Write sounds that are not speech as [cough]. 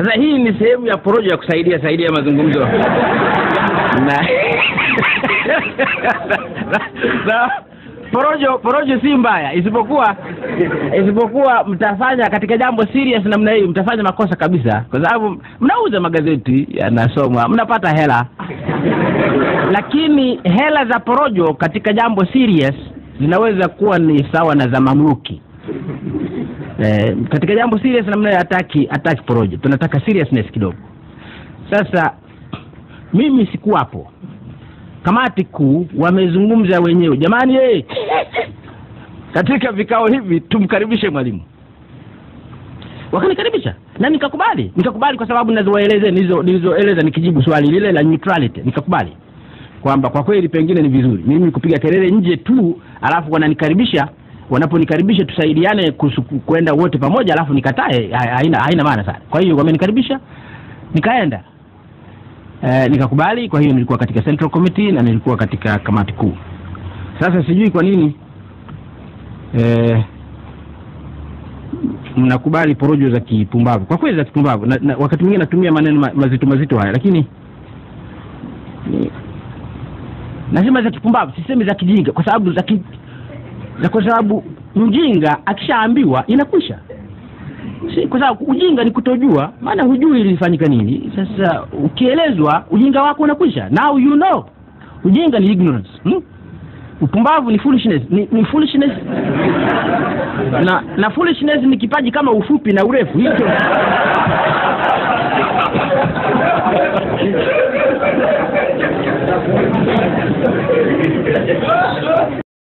Sasa hii ni sehemu ya porojo ya kusaidia saidia mazungumzo. [laughs] Na, porojo porojo si mbaya, isipokuwa isipokuwa mtafanya katika jambo serious namna hii, mtafanya makosa kabisa, kwa sababu mnauza magazeti yanasomwa, mnapata hela, lakini hela za porojo katika jambo serious zinaweza kuwa ni sawa na za mamluki. Eh, katika jambo serious namna ya hataki hataki porojo, tunataka seriousness kidogo. Sasa mimi sikuwapo, kamati kuu wamezungumza wenyewe, jamani, eh, katika vikao hivi tumkaribishe mwalimu. Wakanikaribisha na nikakubali, nikakubali kwa sababu nilizo nilizoeleza nikijibu swali lile la neutrality, nikakubali kwamba kwa kweli pengine ni vizuri mimi kupiga kelele nje tu, alafu wananikaribisha wanaponikaribisha tusaidiane kwenda wote pamoja, alafu nikatae, haina haina maana sana. Kwa hiyo wamenikaribisha, nikaenda e, nikakubali. Kwa hiyo nilikuwa katika central committee na nilikuwa katika kamati kuu. Sasa sijui kwa nini e, mnakubali porojo za kipumbavu, kwa kweli za kipumbavu na, na, wakati mwingine natumia maneno ma, mazito mazito haya, lakini ni- nasema za kipumbavu, sisemi za kijinga, kwa sababu za ki, na kwa sababu mjinga akishaambiwa inakwisha si, kwa sababu ujinga ni kutojua, maana hujui ilifanyika nini. Sasa ukielezwa ujinga wako unakwisha, now you know. Ujinga ni ignorance hmm? Upumbavu ni foolishness, ni, ni foolishness [laughs] na na foolishness ni kipaji kama ufupi na urefu hicho [laughs]